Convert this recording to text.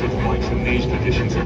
situation, these conditions